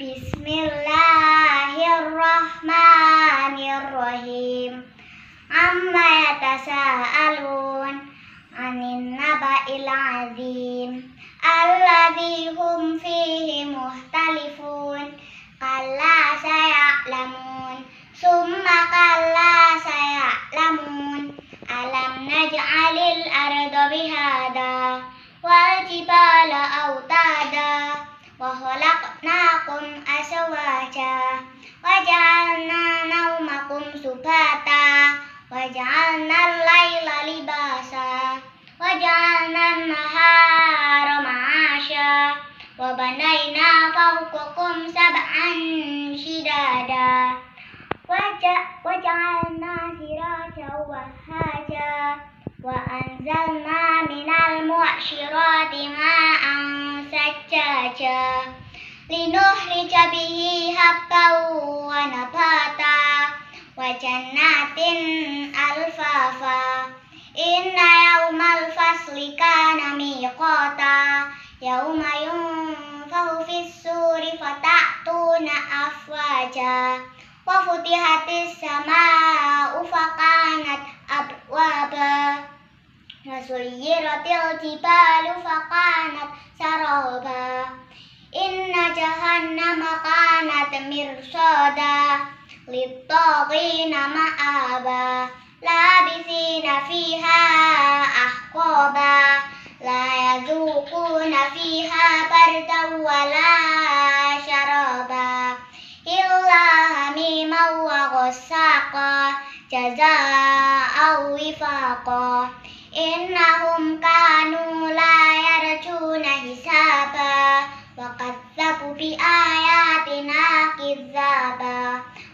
بسم الله الرحمن الرحيم عما يتساءلون عن النبأ العظيم الذي هم فيه aswaja wa ja'alna naumakum subata wa ja'alna al-laila libasa. Wa ja'alna an-nahara ma'asha wa banayna fawqakum sab'an shidada. Wa ja'alna siraja wa haja wa anzalna minal mu'ashirati ma'an sajjaja linukhrija bihi habban wa nabata wa jannatin alfafa inna yawmal fasli kana miqata yawma yunfahu fis suri fata'tuna Inna jahannama kanat mirsada Littaqina ma'aba Labisina fiha ahqaba La yazukuna fiha bardan wala syaraba Illa hamima wa wifaqa. Innahum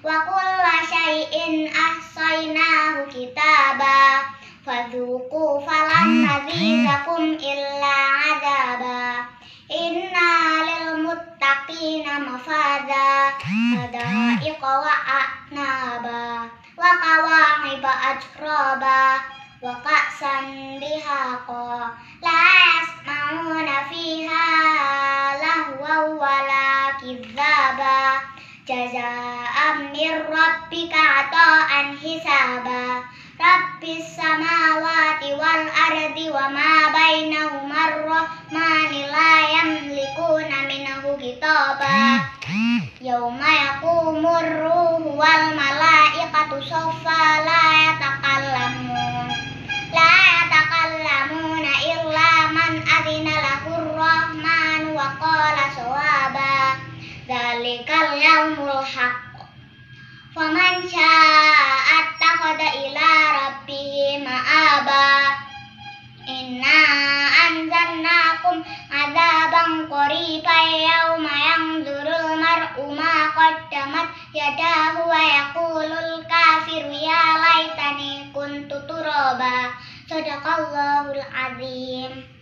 wa kulla syai'in ahsaynahu kitaba fadzuqu falan nazidakum illa adaba. Inna lil muttaqina mafaza hadaiqa wa a'naba wa kawa'iba ajraba wa ka'san dihaqa la yasma'una fiha lahwa wala kidzaba jaza'an mir rabbika ata'an hisaba. Rabbis samawati wal ardi wa ma bainahuma ar-rahmani la yamlikuna minhu kitaba. Yauma yaqumur ruhu wal malaikatu saffa la yatakallamun la yatakallamuna illa man adina lahur rahman wa qala sawaba. Dzalikal yaumul haqq faman syaa'a attakhadha ila rabbih ma'aba. Inna anzalnakum adaban qariban yawma yanzurul mar'u ma qaddamat yadahu wa yaqulul kafiru ya laitani kuntu turaba. Sadaqallahul azim